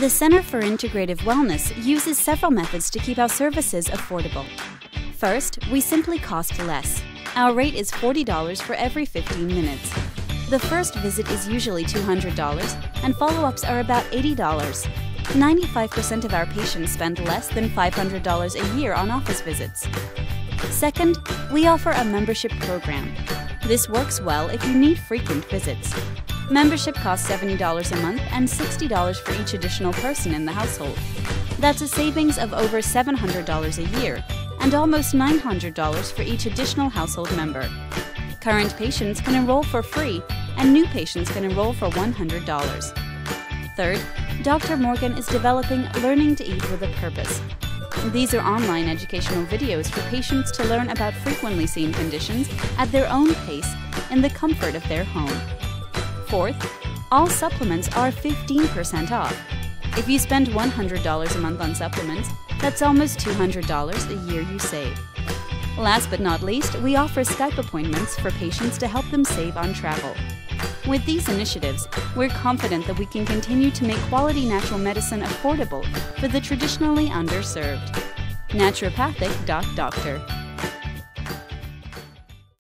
The Center for Integrative Wellness uses several methods to keep our services affordable. First, we simply cost less. Our rate is $40 for every 15 minutes. The first visit is usually $200, and follow ups are about $80. 95% of our patients spend less than $500 a year on office visits. Second, we offer a membership program. This works well if you need frequent visits. Membership costs $70 a month and $60 for each additional person in the household. That's a savings of over $700 a year and almost $900 for each additional household member. Current patients can enroll for free, and new patients can enroll for $100. Third, Dr. Morgan is developing Learning to Eat with a Purpose. These are online educational videos for patients to learn about frequently seen conditions at their own pace in the comfort of their home. Fourth, all supplements are 15% off. If you spend $100 a month on supplements, that's almost $200 a year you save. Last but not least, we offer Skype appointments for patients to help them save on travel. With these initiatives, we're confident that we can continue to make quality natural medicine affordable for the traditionally underserved. Naturopathic.doctor